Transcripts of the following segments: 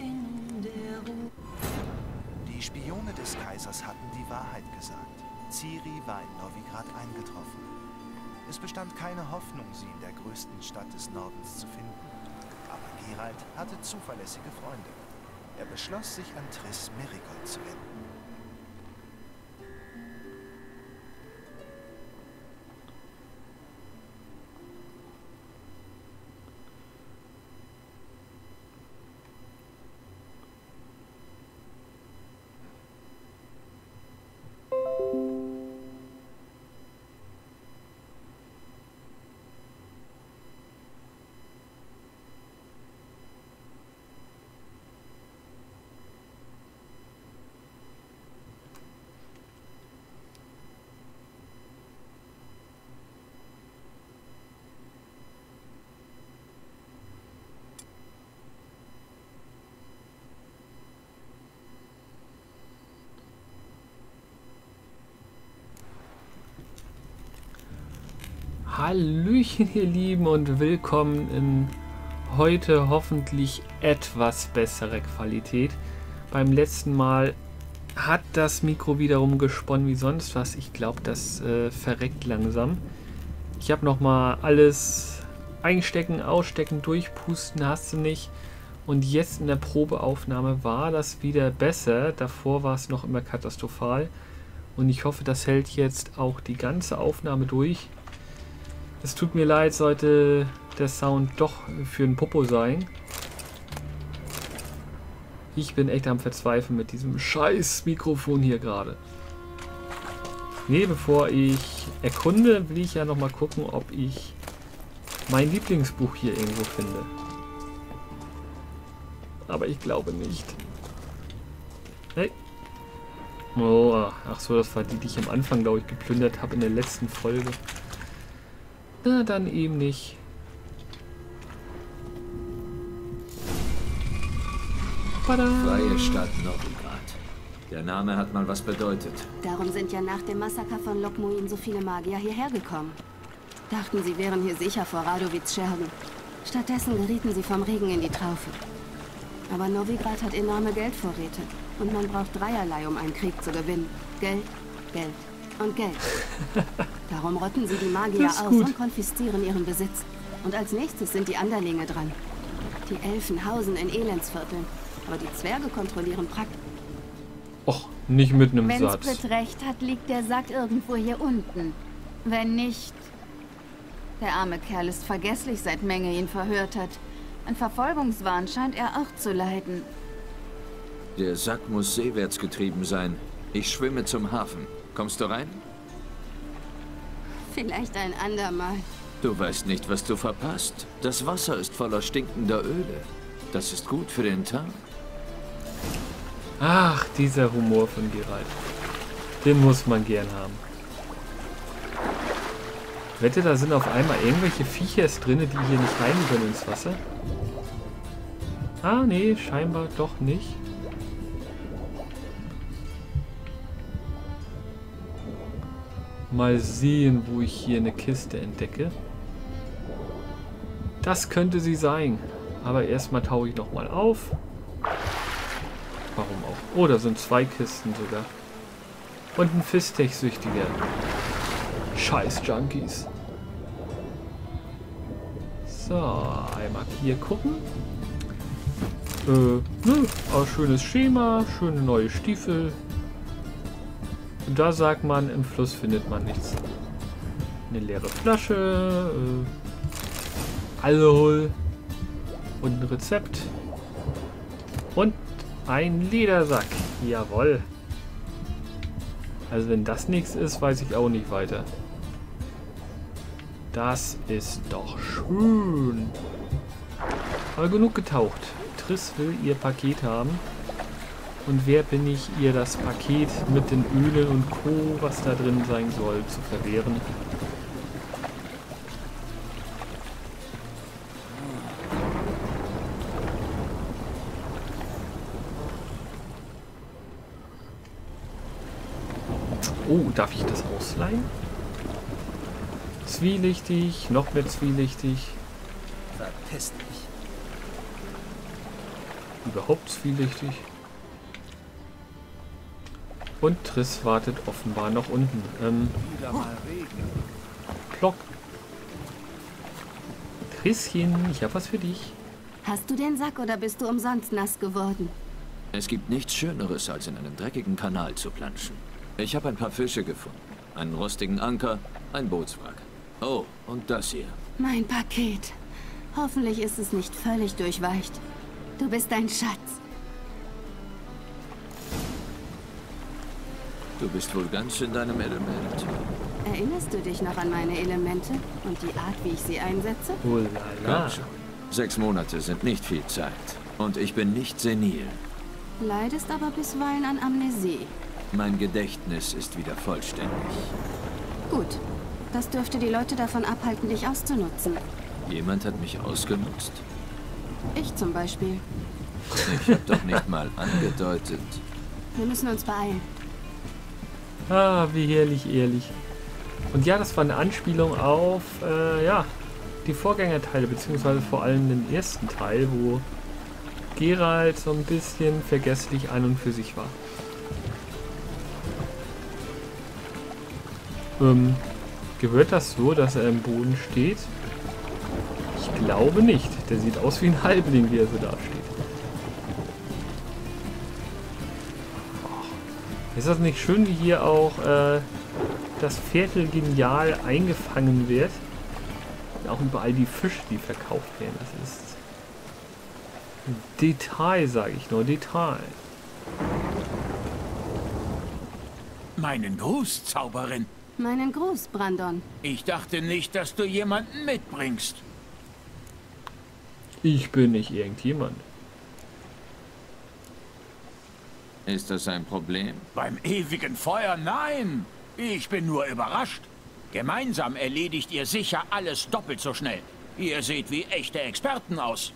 in der Ruhe. Die Spione des Kaisers hatten die Wahrheit gesagt. Ciri war in Novigrad eingetroffen. Es bestand keine Hoffnung, sie in der größten Stadt des Nordens zu finden. Aber Geralt hatte zuverlässige Freunde. Er beschloss, sich an Triss Merigold zu wenden. Hallöchen ihr Lieben und willkommen in heute hoffentlich etwas bessere Qualität. Beim letzten Mal hat das Mikro wiederum gesponnen wie sonst was. Ich glaube, das äh, verreckt langsam. Ich habe nochmal alles einstecken, ausstecken, durchpusten, hast du nicht. Und jetzt in der Probeaufnahme war das wieder besser. Davor war es noch immer katastrophal. Und ich hoffe, das hält jetzt auch die ganze Aufnahme durch. Es tut mir leid, sollte der Sound doch für ein Popo sein. Ich bin echt am Verzweifeln mit diesem scheiß Mikrofon hier gerade. Nee, bevor ich erkunde, will ich ja noch mal gucken, ob ich mein Lieblingsbuch hier irgendwo finde. Aber ich glaube nicht. Hey. Oh, ach so, das war die, die ich am Anfang, glaube ich, geplündert habe in der letzten Folge. Na, dann eben nicht. Tada. Freie Stadt Novigrad. Der Name hat mal was bedeutet. Darum sind ja nach dem Massaker von Lokmuin so viele Magier hierher gekommen. Dachten, sie wären hier sicher vor Radowitz Scherben. Stattdessen gerieten sie vom Regen in die Traufe. Aber Novigrad hat enorme Geldvorräte. Und man braucht dreierlei, um einen Krieg zu gewinnen. Geld, Geld und Geld. Darum rotten sie die Magier aus gut. und konfiszieren ihren Besitz. Und als nächstes sind die Anderlinge dran. Die Elfen hausen in Elendsvierteln, aber die Zwerge kontrollieren Prakt. Och, nicht mit einem Wenn Satz. Wenn Split recht hat, liegt der Sack irgendwo hier unten. Wenn nicht... Der arme Kerl ist vergesslich, seit Menge ihn verhört hat. Ein Verfolgungswahn scheint er auch zu leiden. Der Sack muss seewärts getrieben sein. Ich schwimme zum Hafen. Kommst du rein? Vielleicht ein andermal. Du weißt nicht, was du verpasst. Das Wasser ist voller stinkender Öle. Das ist gut für den Tag. Ach, dieser Humor von Geralt. Den muss man gern haben. Ich wette, da sind auf einmal irgendwelche Viechers drin, die hier nicht rein können ins Wasser. Ah, nee, scheinbar doch nicht. Mal sehen, wo ich hier eine Kiste entdecke. Das könnte sie sein. Aber erstmal tauche ich nochmal auf. Warum auch? Oh, da sind zwei Kisten sogar. Und ein Fistech-Süchtiger. Scheiß Junkies. So, einmal hier gucken. Äh, ne, schönes Schema, schöne neue Stiefel, da sagt man, im Fluss findet man nichts. Eine leere Flasche, äh, Alkohol und ein Rezept. Und ein Ledersack. Jawoll. Also wenn das nichts ist, weiß ich auch nicht weiter. Das ist doch schön. Aber genug getaucht. Triss will ihr Paket haben. Und wer bin ich, ihr das Paket mit den Ölen und Co., was da drin sein soll, zu verwehren? Oh, darf ich das ausleihen? Zwielichtig, noch mehr zwielichtig. Verpiss dich. überhaupt zwielichtig. Und Triss wartet offenbar noch unten. Ähm, Wieder mal Regen. Plock. Trisschen, ich hab was für dich. Hast du den Sack oder bist du umsonst nass geworden? Es gibt nichts Schöneres, als in einen dreckigen Kanal zu planschen. Ich habe ein paar Fische gefunden. Einen rostigen Anker, ein Bootswrack. Oh, und das hier. Mein Paket. Hoffentlich ist es nicht völlig durchweicht. Du bist ein Schatz. Du bist wohl ganz in deinem Element. Erinnerst du dich noch an meine Elemente und die Art, wie ich sie einsetze? Oh la la. Schon. Sechs Monate sind nicht viel Zeit. Und ich bin nicht senil. Leidest aber bisweilen an Amnesie. Mein Gedächtnis ist wieder vollständig. Gut. Das dürfte die Leute davon abhalten, dich auszunutzen. Jemand hat mich ausgenutzt. Ich zum Beispiel. Ich habe doch nicht mal angedeutet. Wir müssen uns beeilen. Ah, wie herrlich ehrlich. Und ja, das war eine Anspielung auf, äh, ja, die Vorgängerteile, beziehungsweise vor allem den ersten Teil, wo Geralt so ein bisschen vergesslich ein und für sich war. Ähm, gehört das so, dass er im Boden steht? Ich glaube nicht. Der sieht aus wie ein Halbling, wie er so da Ist das nicht schön, wie hier auch äh, das Viertel genial eingefangen wird? Und auch überall die Fische, die verkauft werden. Das ist Detail, sage ich nur. Detail. Meinen Gruß, Zauberin. Meinen Gruß, Brandon. Ich dachte nicht, dass du jemanden mitbringst. Ich bin nicht irgendjemand. Ist das ein Problem? Beim ewigen Feuer nein. Ich bin nur überrascht. Gemeinsam erledigt ihr sicher alles doppelt so schnell. Ihr seht wie echte Experten aus.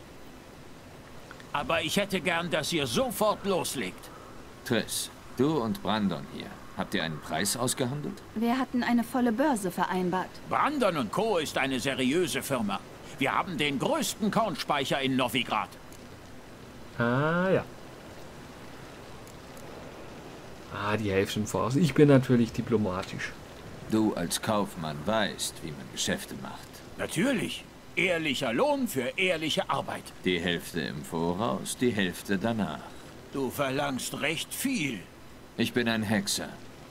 Aber ich hätte gern, dass ihr sofort loslegt. Triss, du und Brandon hier. Habt ihr einen Preis ausgehandelt? Wir hatten eine volle Börse vereinbart. Brandon und Co. ist eine seriöse Firma. Wir haben den größten Kornspeicher in Novigrad. Ah, ja. Ah, die helfen voraus. Ich bin natürlich diplomatisch. Du als Kaufmann weißt, wie man Geschäfte macht. Natürlich. Ehrlicher Lohn für ehrliche Arbeit. Die Hälfte im Voraus, die Hälfte danach. Du verlangst recht viel. Ich bin ein Hexer.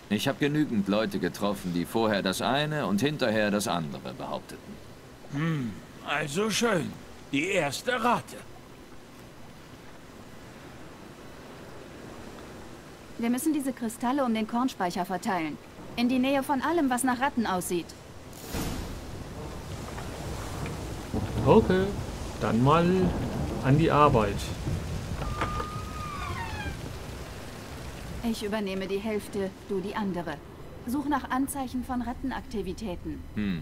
Ich habe genügend Leute getroffen, die vorher das eine und hinterher das andere behaupteten. Also schön. Die erste Rate. Wir müssen diese Kristalle um den Kornspeicher verteilen. In die Nähe von allem, was nach Ratten aussieht. Okay, dann mal an die Arbeit. Ich übernehme die Hälfte, du die andere. Such nach Anzeichen von Rattenaktivitäten. Hm.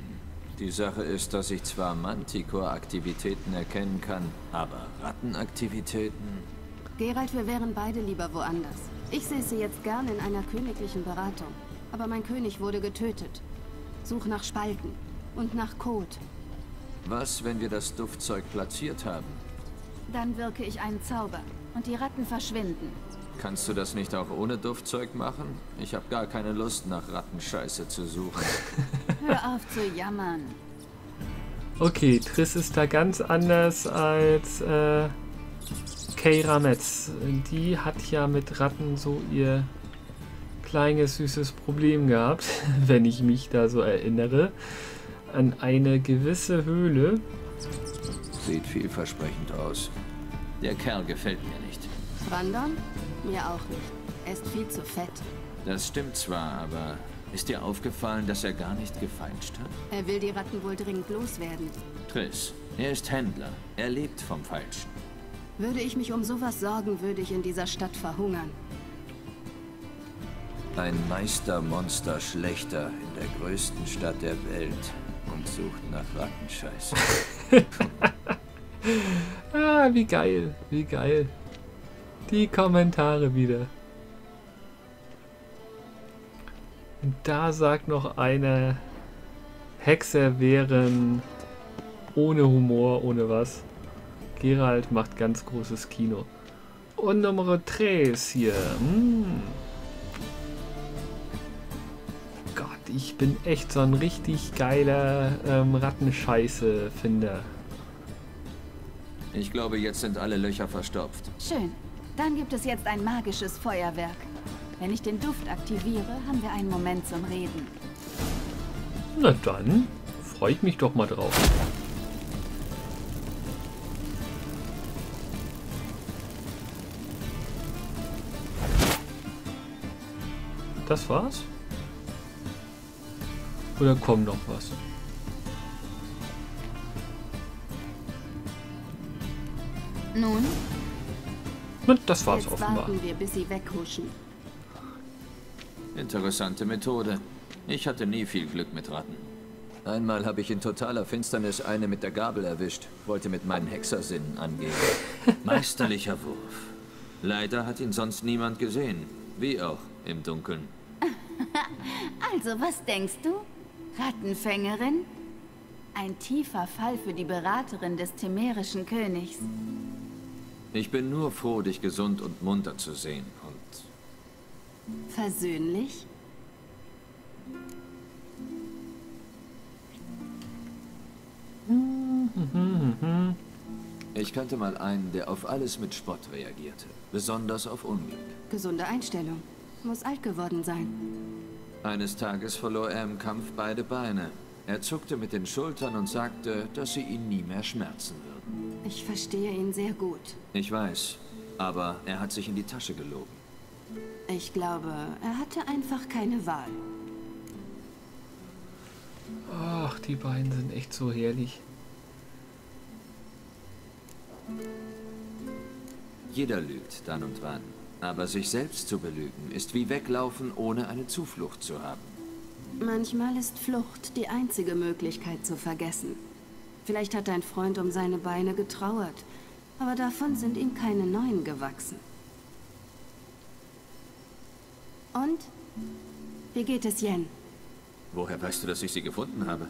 Die Sache ist, dass ich zwar Manticore-Aktivitäten erkennen kann, aber Rattenaktivitäten? Gerald, wir wären beide lieber woanders. Ich säße jetzt gern in einer königlichen Beratung. Aber mein König wurde getötet. Such nach Spalten und nach Kot. Was, wenn wir das Duftzeug platziert haben? Dann wirke ich einen Zauber und die Ratten verschwinden. Kannst du das nicht auch ohne Duftzeug machen? Ich habe gar keine Lust, nach Rattenscheiße zu suchen. Hör auf zu jammern. Okay, Triss ist da ganz anders als äh, Keira Metz. Die hat ja mit Ratten so ihr kleines süßes Problem gehabt, wenn ich mich da so erinnere, an eine gewisse Höhle. Sieht vielversprechend aus. Der Kerl gefällt mir nicht. Brandon? Mir auch nicht. Er ist viel zu fett. Das stimmt zwar, aber ist dir aufgefallen, dass er gar nicht gefeilscht hat? Er will die Ratten wohl dringend loswerden. Triss, er ist Händler. Er lebt vom Falschen. Würde ich mich um sowas sorgen, würde ich in dieser Stadt verhungern. Ein Meistermonster schlechter in der größten Stadt der Welt und sucht nach Rattenscheiße. Ah, wie geil, wie geil. Die Kommentare wieder. Und da sagt noch einer, Hexer wären ohne Humor, ohne was. Gerald macht ganz großes Kino. Und Nummer 3 hier. Hm. Gott, ich bin echt so ein richtig geiler ähm, Rattenscheiße-Finder. Ich glaube, jetzt sind alle Löcher verstopft. Schön. Dann gibt es jetzt ein magisches Feuerwerk. Wenn ich den Duft aktiviere, haben wir einen Moment zum Reden. Na dann, freue ich mich doch mal drauf. Das war's? Oder kommt noch was? Nun, Na, Das war's Jetzt offenbar. warten wir, bis sie weghuschen. Interessante Methode. Ich hatte nie viel Glück mit Ratten. Einmal habe ich in totaler Finsternis eine mit der Gabel erwischt, wollte mit meinen Hexersinnen angehen. Meisterlicher Wurf. Leider hat ihn sonst niemand gesehen. Wie auch im Dunkeln. also was denkst du? Rattenfängerin? Ein tiefer Fall für die Beraterin des temerischen Königs. Ich bin nur froh, dich gesund und munter zu sehen. Und Versöhnlich? ich kannte mal einen, der auf alles mit Spott reagierte. Besonders auf Unglück. Gesunde Einstellung. Muss alt geworden sein. Eines Tages verlor er im Kampf beide Beine. Er zuckte mit den Schultern und sagte, dass sie ihn nie mehr schmerzen würden. Ich verstehe ihn sehr gut. Ich weiß, aber er hat sich in die Tasche gelogen. Ich glaube, er hatte einfach keine Wahl. Ach, die beiden sind echt so herrlich. Jeder lügt dann und wann. Aber sich selbst zu belügen, ist wie weglaufen, ohne eine Zuflucht zu haben. Manchmal ist Flucht die einzige Möglichkeit zu vergessen. Vielleicht hat dein Freund um seine Beine getrauert, aber davon sind ihm keine neuen gewachsen. Und? Wie geht es Yen? Woher weißt du, dass ich sie gefunden habe?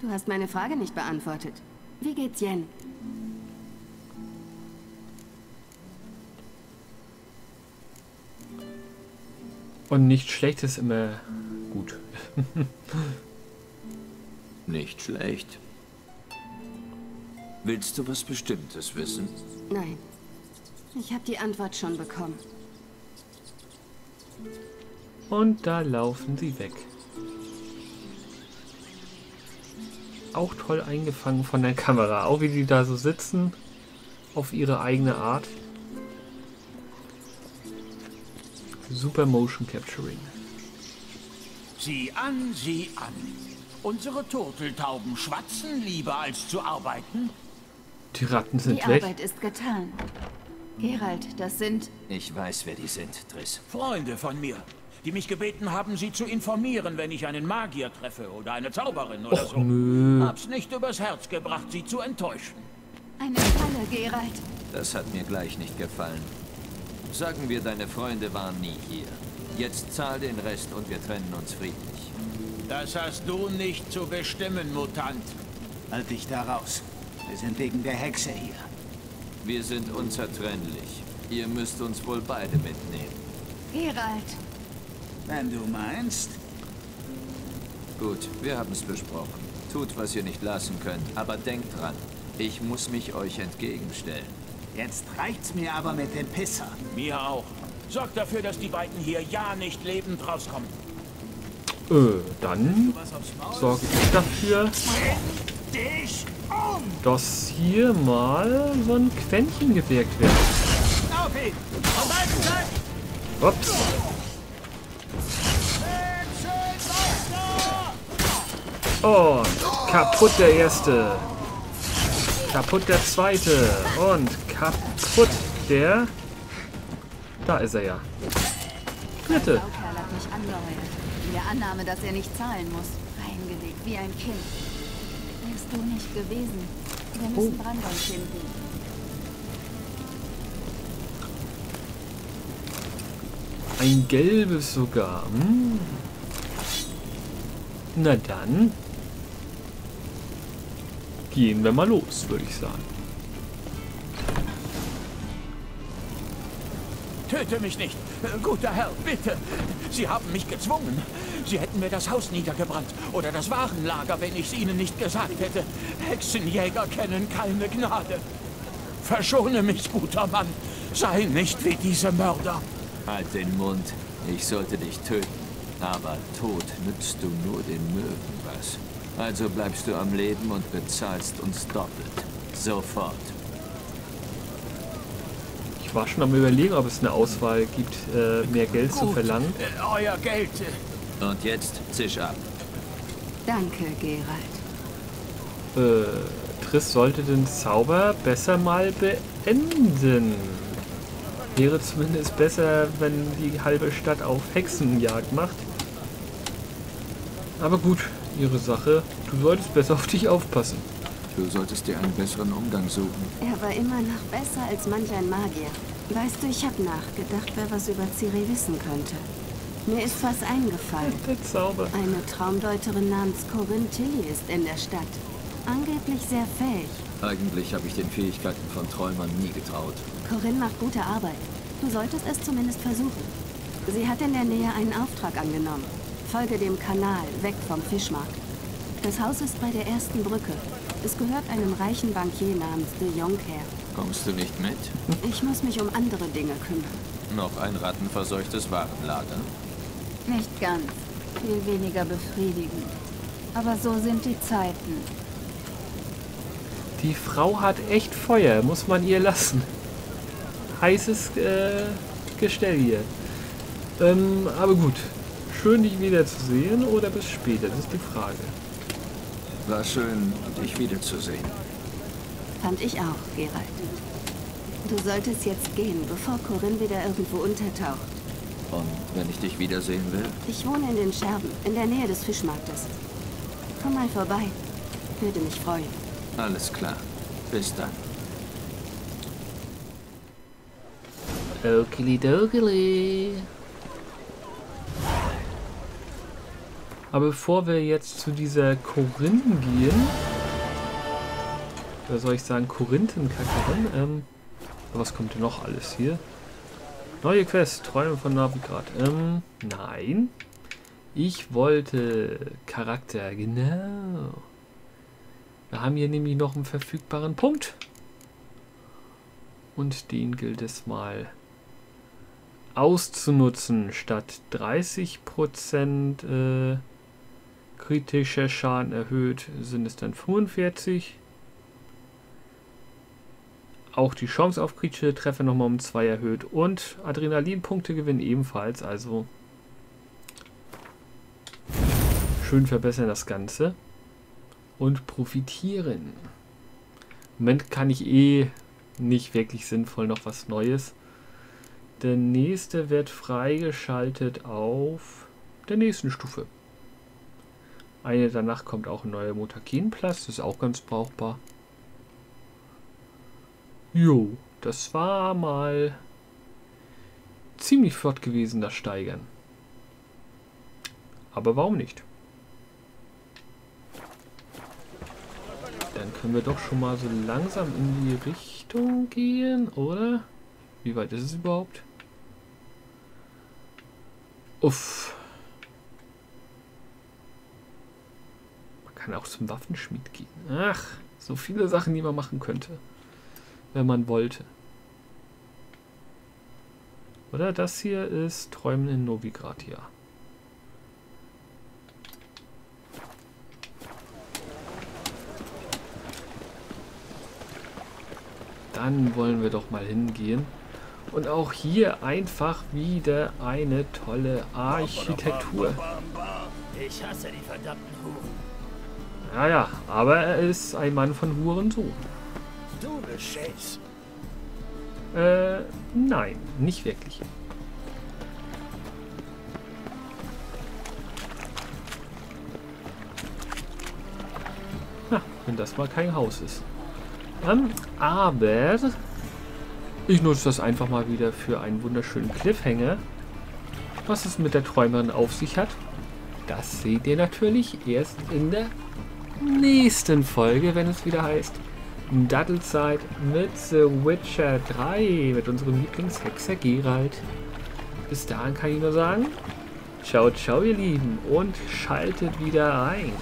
Du hast meine Frage nicht beantwortet. Wie geht's Yen? Und nicht schlecht ist immer gut. Nicht schlecht. Willst du was Bestimmtes wissen? Nein. Ich habe die Antwort schon bekommen. Und da laufen sie weg. Auch toll eingefangen von der Kamera. Auch wie die da so sitzen. Auf ihre eigene Art. Super Motion Capturing. Sieh an, sieh an. Unsere Turteltauben schwatzen lieber als zu arbeiten. Die Ratten Die sind weg. Arbeit ist getan. Gerald, das sind... Ich weiß, wer die sind, Triss. Freunde von mir, die mich gebeten haben, sie zu informieren, wenn ich einen Magier treffe oder eine Zauberin oder Och so. nö. Hab's nicht übers Herz gebracht, sie zu enttäuschen. Eine Falle, Gerald. Das hat mir gleich nicht gefallen. Sagen wir, deine Freunde waren nie hier. Jetzt zahl den Rest und wir trennen uns friedlich. Das hast du nicht zu bestimmen, Mutant. Halt dich da raus. Wir sind wegen der Hexe hier. Wir sind unzertrennlich. Ihr müsst uns wohl beide mitnehmen. Gerald, Wenn du meinst. Gut, wir haben es besprochen. Tut, was ihr nicht lassen könnt, aber denkt dran. Ich muss mich euch entgegenstellen. Jetzt reicht's mir aber mit dem Pisser. Mir auch. Sorgt dafür, dass die beiden hier ja nicht lebend rauskommen. Äh, dann sorge ich dafür, dass hier mal so ein Quäntchen gewirkt wird. Auf ihn! Auf beiden Seiten! Ups. Und kaputt der erste. Kaputt der zweite. Und kaputt der... Da ist er ja. Dritte. Blaukerl hat mich angeheuert. In der Annahme, dass er nicht zahlen muss. Reingelegt wie ein Kind. Wärst du nicht gewesen. Wir müssen Brandon finden. Ein gelbes sogar. Hm. Na dann. Gehen wir mal los, würde ich sagen. Töte mich nicht. Guter Herr, bitte. Sie haben mich gezwungen. Sie hätten mir das Haus niedergebrannt oder das Warenlager, wenn ich es Ihnen nicht gesagt hätte. Hexenjäger kennen keine Gnade. Verschone mich, guter Mann. Sei nicht wie diese Mörder. Halt den Mund. Ich sollte dich töten. Aber tot nützt du nur den Möwen was. Also bleibst du am Leben und bezahlst uns doppelt. Sofort. Ich war schon am überlegen, ob es eine Auswahl gibt, äh, mehr Geld zu Gut. verlangen. Äh, euer Geld. Und jetzt zisch ab. Danke, Gerald. Äh, Triss sollte den Zauber besser mal beenden. Wäre zumindest besser, wenn die halbe Stadt auf Hexenjagd macht. Aber gut, ihre Sache. Du solltest besser auf dich aufpassen. Du solltest dir einen besseren Umgang suchen. Er war immer noch besser als manch ein Magier. Weißt du, ich habe nachgedacht, wer was über Ciri wissen könnte. Mir ist was eingefallen. Der Zauber. Eine Traumdeuterin namens Corinne Tilly ist in der Stadt. Angeblich sehr fähig. Eigentlich habe ich den Fähigkeiten von Träumern nie getraut. Corinne macht gute Arbeit. Du solltest es zumindest versuchen. Sie hat in der Nähe einen Auftrag angenommen. Folge dem Kanal, weg vom Fischmarkt. Das Haus ist bei der ersten Brücke. Es gehört einem reichen Bankier namens de Jonker. Kommst du nicht mit? Ich muss mich um andere Dinge kümmern. Noch ein rattenverseuchtes Warenlager? Nicht ganz. Viel weniger befriedigend. Aber so sind die Zeiten. Die Frau hat echt Feuer, muss man ihr lassen. Heißes äh, Gestell hier. Ähm, aber gut. Schön, dich wiederzusehen oder bis später, das ist die Frage. War schön, dich wiederzusehen. Fand ich auch, Gerald. Du solltest jetzt gehen, bevor Corinne wieder irgendwo untertaucht. Und wenn ich dich wiedersehen will? Ich wohne in den Scherben, in der Nähe des Fischmarktes. Komm mal vorbei. Würde mich freuen. Alles klar. Bis dann. Okili Aber bevor wir jetzt zu dieser Corinne gehen, oder soll ich sagen Korinthenkackerin, ähm, was kommt denn noch alles hier? Neue Quest, Träume von Navigrad. Ähm, nein. Ich wollte Charakter, genau. Wir haben hier nämlich noch einen verfügbaren Punkt. Und den gilt es mal auszunutzen. Statt 30% äh, kritischer Schaden erhöht, sind es dann 45. Auch die Chance auf kritische Treffer nochmal um 2 erhöht. Und Adrenalinpunkte gewinnen ebenfalls. Also schön verbessern das Ganze. Und profitieren. Im Moment kann ich eh nicht wirklich sinnvoll noch was Neues. Der nächste wird freigeschaltet auf der nächsten Stufe. Eine danach kommt auch ein neuer Mutagenplatz, das ist auch ganz brauchbar. Jo, das war mal ziemlich flott gewesen, das Steigern. Aber warum nicht? Dann können wir doch schon mal so langsam in die Richtung gehen, oder? Wie weit ist es überhaupt? Uff. Kann auch zum Waffenschmied gehen. Ach, so viele Sachen, die man machen könnte. Wenn man wollte. Oder das hier ist Träumen in Novigrad, ja. Dann wollen wir doch mal hingehen. Und auch hier einfach wieder eine tolle Architektur. Ich hasse die verdammten Huren. Ja, ja, aber er ist ein Mann von Hurensohn. Du beschätzt. Äh, nein, nicht wirklich. Na, wenn das mal kein Haus ist. Ähm, aber ich nutze das einfach mal wieder für einen wunderschönen Cliffhanger. Was es mit der Träumerin auf sich hat, das seht ihr natürlich erst in der nächsten Folge, wenn es wieder heißt Dattelzeit mit The Witcher 3, mit unserem Lieblingshexer Geralt. Bis dahin kann ich nur sagen, ciao, ciao ihr Lieben und schaltet wieder ein.